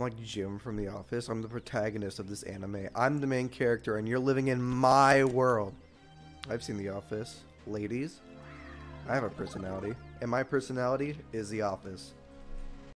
I'm like Jim from The Office. I'm the protagonist of this anime. I'm the main character, and you're living in my world. I've seen The Office. Ladies, I have a personality, and my personality is The Office.